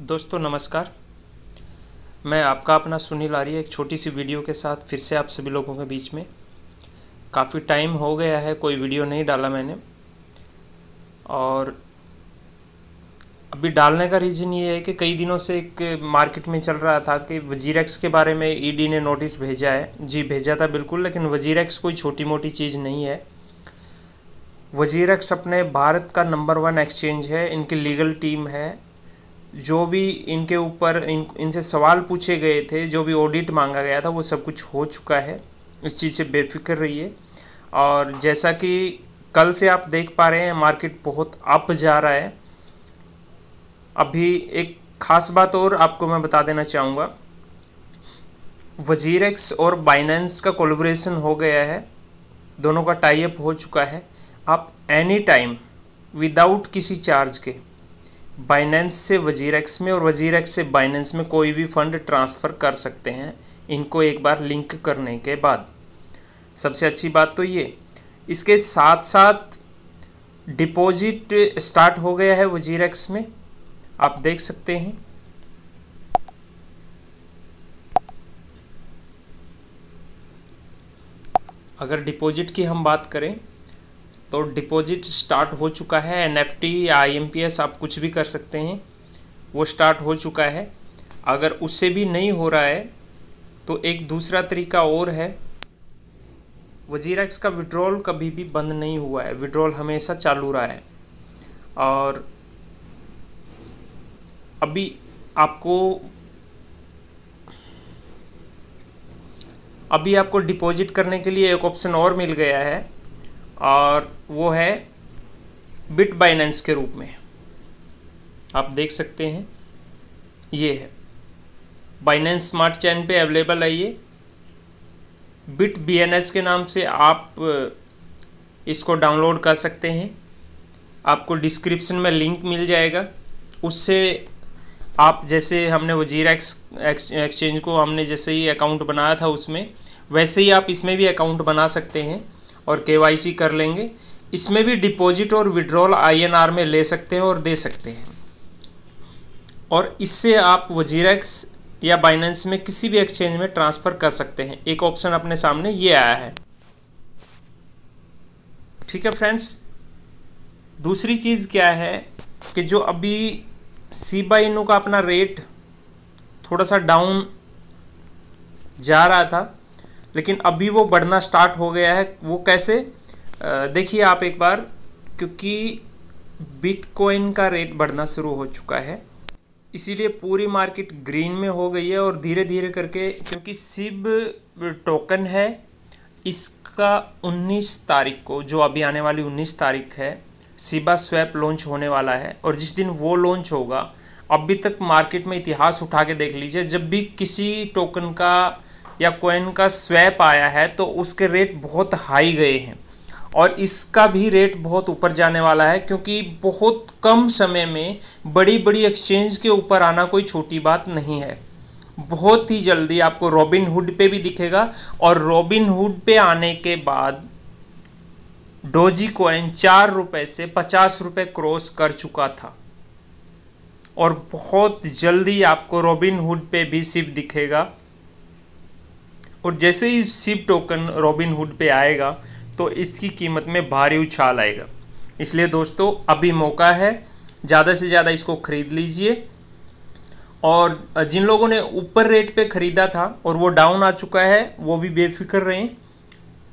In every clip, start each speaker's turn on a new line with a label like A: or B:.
A: दोस्तों, नमस्कार। मैं आपका अपना सुनील आर्य एक छोटी सी वीडियो के साथ फिर से आप सभी लोगों के बीच में। काफ़ी टाइम हो गया है, कोई वीडियो नहीं डाला मैंने। और अभी डालने का रीज़न ये है कि कई दिनों से एक मार्केट में चल रहा था कि वजीरक्स के बारे में ईडी ने नोटिस भेजा है। जी, भेजा था बिल्कुल, लेकिन वजीरक्स कोई छोटी मोटी चीज़ नहीं है। वजीरक्स अपने भारत का नंबर वन एक्सचेंज है, इनकी लीगल टीम है। जो भी इनके ऊपर, इन, इनसे सवाल पूछे गए थे, जो भी ऑडिट मांगा गया था, वो सब कुछ हो चुका है। इस चीज़ से बेफिक्र रहिए। और जैसा कि कल से आप देख पा रहे हैं मार्केट बहुत अप जा रहा है। अभी एक ख़ास बात और आपको मैं बता देना चाहूँगा। वजीरेक्स और बाइनेंस का कोलेब्रेशन हो गया है। दोनों का टाइप हो चुका है। आप एनी टाइम विदाउट किसी चार्ज के बाइनेंस से वजीरेक्स में और वजीरेक्स से बाइनेंस में कोई भी फंड ट्रांसफ़र कर सकते हैं। इनको एक बार लिंक करने के बाद। सबसे अच्छी बात तो ये, इसके साथ साथ डिपॉजिट स्टार्ट हो गया है वजीरेक्स में। आप देख सकते हैं। अगर डिपॉजिट की हम बात करें तो डिपॉजिट स्टार्ट हो चुका है एन एफ़ टी या आई एम पी एस आप कुछ भी कर सकते हैं, वो स्टार्ट हो चुका है। अगर उससे भी नहीं हो रहा है तो एक दूसरा तरीका और है। वजीरक्स का विड्रॉल कभी भी बंद नहीं हुआ है विड्रॉल हमेशा चालू रहा है। और अभी आपको अभी आपको डिपॉजिट करने के लिए एक ऑप्शन और मिल गया है। और वो है बिट बाइनेंस के रूप में। आप देख सकते हैं, ये है। बाइनेंस स्मार्ट चैन पे अवेलेबल है ये। बिट बीएनएस के नाम से आप इसको डाउनलोड कर सकते हैं। आपको डिस्क्रिप्शन में लिंक मिल जाएगा। उससे आप जैसे हमने वज़ीर एक्स, एक्सचेंज को हमने जैसे ही अकाउंट बनाया था उसमें, वैसे ही आप इसमें भी अकाउंट बना सकते हैं। और के कर लेंगे। इसमें भी डिपॉजिट और विड्रॉल आईएनआर में ले सकते हैं और दे सकते हैं। और इससे आप वजीरेक्स या बाइनेंस में किसी भी एक्सचेंज में ट्रांसफ़र कर सकते हैं। एक ऑप्शन अपने सामने ये आया है। ठीक है फ्रेंड्स। दूसरी चीज़ क्या है कि जो अभी सीबा इनू का अपना रेट थोड़ा सा डाउन जा रहा था लेकिन अभी वो बढ़ना स्टार्ट हो गया है, वो कैसे? देखिए आप एक बार, क्योंकि बिटकॉइन का रेट बढ़ना शुरू हो चुका है, इसीलिए पूरी मार्केट ग्रीन में हो गई है और धीरे धीरे करके, क्योंकि सिब टोकन है, इसका 19 तारीख को, जो अभी आने वाली 19 तारीख है सिबा स्वैप लॉन्च होने वाला है और जिस दिन वो लॉन्च होगा, अभी तक मार्केट में इतिहास उठा के देख लीजिए, जब भी किसी टोकन का या कोइन का स्वैप आया है तो उसके रेट बहुत हाई गए हैं। और इसका भी रेट बहुत ऊपर जाने वाला है, क्योंकि बहुत कम समय में बड़ी बड़ी एक्सचेंज के ऊपर आना कोई छोटी बात नहीं है। बहुत ही जल्दी आपको रॉबिन हुड पे भी दिखेगा, और रॉबिन हुड पे आने के बाद डोजी कॉइन चार रुपए से पचास रुपए क्रॉस कर चुका था। और बहुत जल्दी आपको रॉबिन हुड पे भी सिर्फ़ दिखेगा। और जैसे ही सिप टोकन रॉबिन हुड पे आएगा तो इसकी कीमत में भारी उछाल आएगा। इसलिए दोस्तों, अभी मौका है, ज़्यादा से ज़्यादा इसको ख़रीद लीजिए। और जिन लोगों ने ऊपर रेट पे ख़रीदा था, और वो डाउन आ चुका है, वो भी बेफिक्र रहें।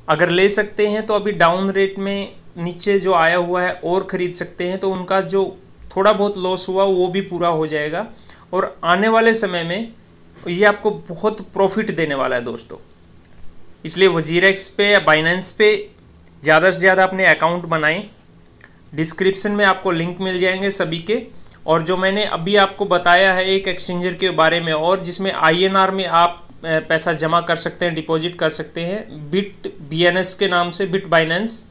A: अगर ले सकते हैं तो अभी डाउन रेट में नीचे जो आया हुआ है, और ख़रीद सकते हैं तो उनका जो थोड़ा बहुत लॉस हुआ, वो भी पूरा हो जाएगा। और आने वाले समय में ये आपको बहुत प्रॉफिट देने वाला है दोस्तों। इसलिए वजीरेक्स पे या बाइनेंस पे ज़्यादा से ज़्यादा अपने अकाउंट बनाएँ। डिस्क्रिप्शन में आपको लिंक मिल जाएँगे सभी के। और जो मैंने अभी आपको बताया है एक एक्सचेंजर के बारे में और जिसमें आईएनआर में आप पैसा जमा कर सकते हैं डिपॉजिट कर सकते हैं बिट बीएनएस के नाम से बिट बाइनेंस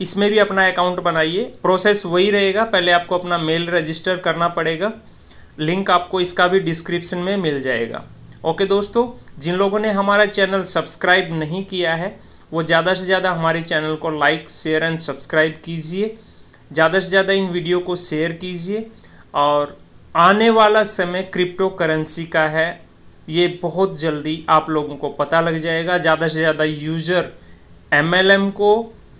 A: इसमें भी अपना अकाउंट बनाइए। प्रोसेस वही रहेगा। पहले आपको अपना मेल रजिस्टर करना पड़ेगा। लिंक आपको इसका भी डिस्क्रिप्शन में मिल जाएगा। ओके दोस्तों, जिन लोगों ने हमारा चैनल सब्सक्राइब नहीं किया है, वो ज़्यादा से ज़्यादा हमारे चैनल को लाइक, शेयर एंड सब्सक्राइब कीजिए। ज़्यादा से ज़्यादा इन वीडियो को शेयर कीजिए। और आने वाला समय क्रिप्टो करेंसी का है, ये बहुत जल्दी आप लोगों को पता लग जाएगा। ज़्यादा से ज़्यादा यूज़र एमएलएम को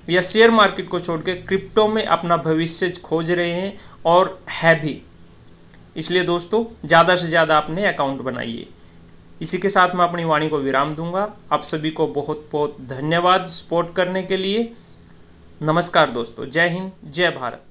A: या शेयर मार्केट को छोड़ के क्रिप्टो में अपना भविष्य खोज रहे हैं और है भी। इसलिए दोस्तों, ज़्यादा से ज़्यादा अपने अकाउंट बनाइए। इसी के साथ मैं अपनी वाणी को विराम दूँगा। आप सभी को बहुत बहुत धन्यवाद सपोर्ट करने के लिए। नमस्कार दोस्तों, जय हिंद, जय भारत।